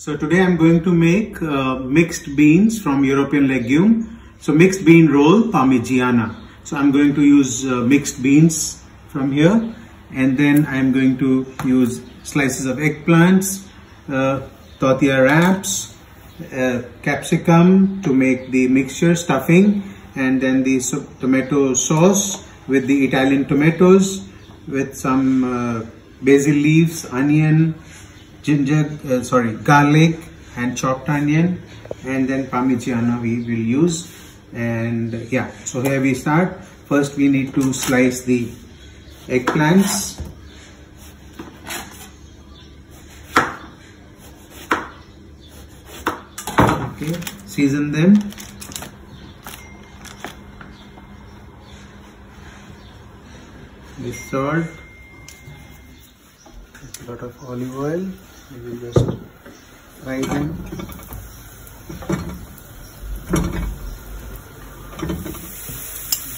So today I'm going to make uh, mixed beans from European legume. So mixed bean roll Parmigiana. So I'm going to use uh, mixed beans from here and then I'm going to use slices of eggplants, uh, tortilla wraps, uh, capsicum to make the mixture stuffing and then the tomato sauce with the Italian tomatoes with some uh, basil leaves, onion, ginger, uh, sorry, garlic and chopped onion and then parmigiana we will use. And yeah so here we start. First we need to slice the eggplants. Okay season them. With salt. A lot of olive oil we will just fry them.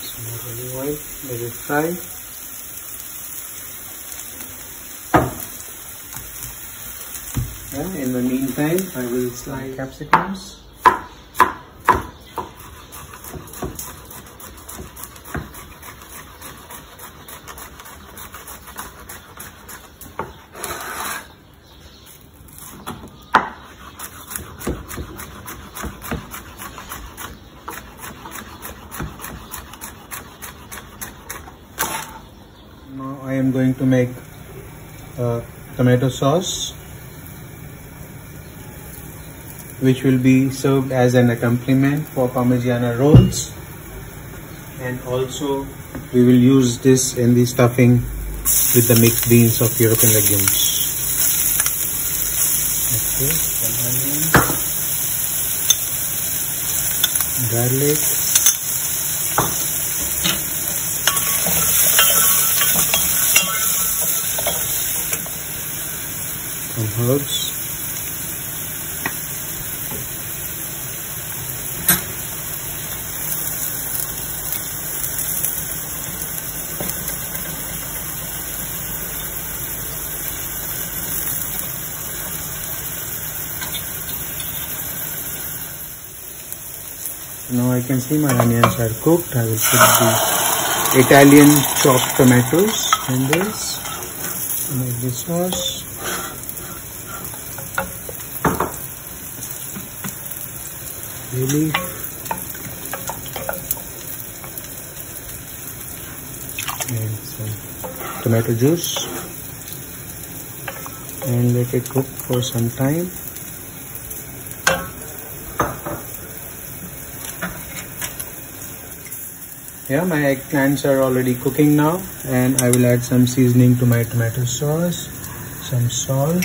Some olive oil let it fry yeah, in the meantime I will slice capsicums Now I am going to make uh, tomato sauce which will be served as an accompaniment for Parmigiana rolls and also we will use this in the stuffing with the mixed beans of European legumes. Okay, some onion, garlic, some herbs now I can see my onions are cooked. I will put the Italian chopped tomatoes in this. Make the sauce Really, and some tomato juice. And let it cook for some time. Yeah my eggplants are already cooking now. And I will add some seasoning to my tomato sauce some salt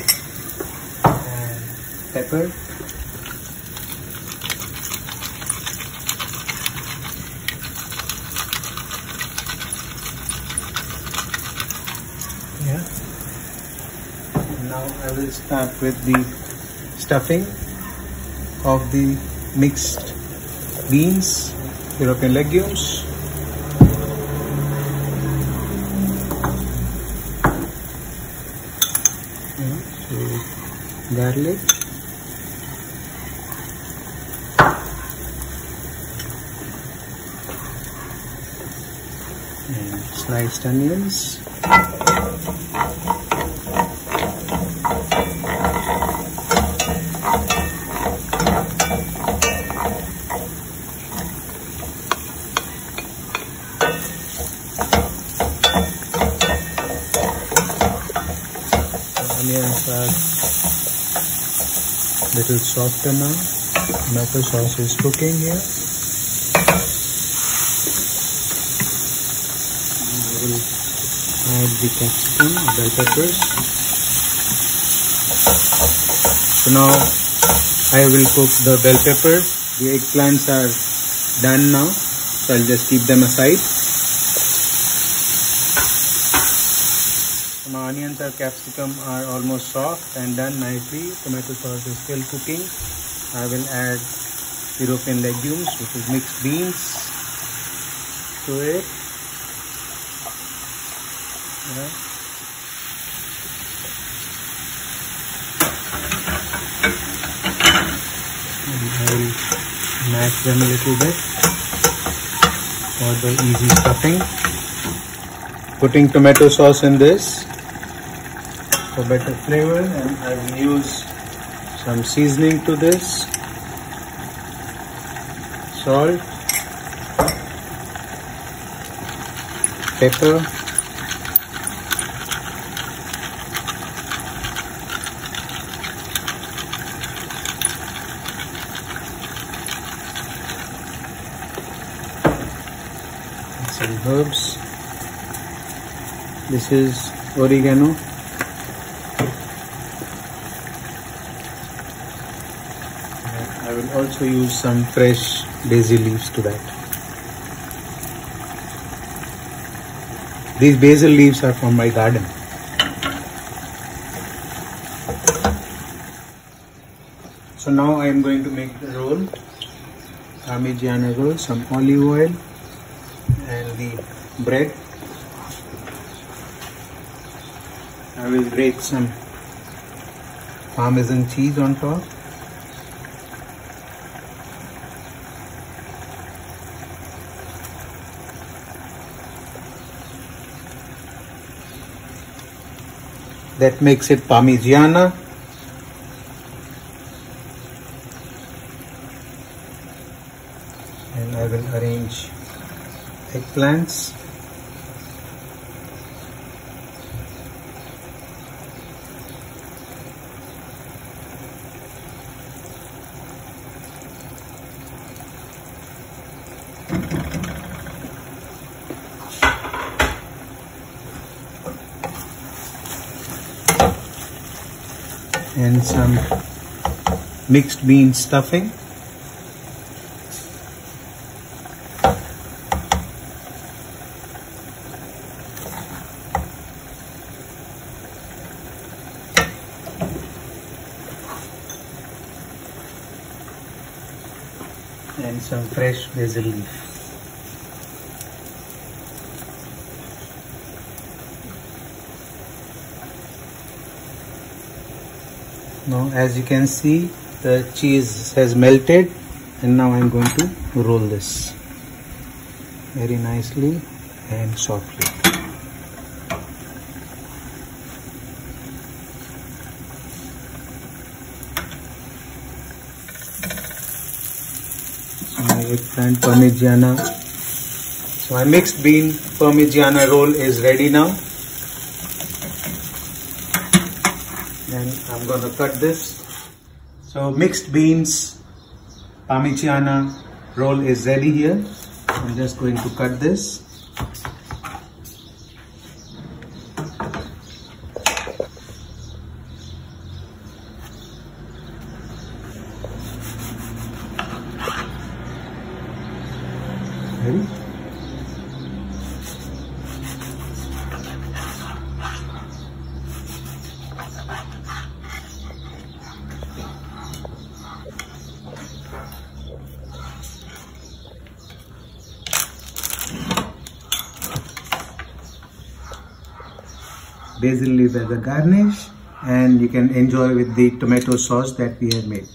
and pepper yeah now I will start with the stuffing of the mixed beans European legumes. Mm-hmm. So garlic. And sliced onions onions are little softer now. Tomato sauce is cooking here. I will add the capsicum bell peppers. So now I will cook the bell peppers. the eggplants are done now so I'll just keep them aside my onions or capsicum are almost soft and done nicely tomato sauce is still cooking I will add European legumes which is mixed beans to it yeah. I will mash them a little bit for the easy stuffing. Putting tomato sauce in this for better flavor and I will use some seasoning to this. Salt. Pepper. Some herbs. This is oregano I will also use some fresh basil leaves to that these basil leaves are from my garden so now I am going to make the roll Parmigiana roll some olive oil and the bread. I will grate some parmesan cheese on top. That makes it Parmigiana. And I will arrange eggplants and some mixed bean stuffing and some fresh basil leaf. Now as you can see the cheese has melted and now I'm going to roll this very nicely and softly. my eggplant parmigiana. So my mixed bean parmigiana roll is ready now. And I'm going to cut this. So mixed beans parmigiana roll is ready here. I'm just going to cut this. Ready? Basil leaf as a garnish and you can enjoy with the tomato sauce that we have made.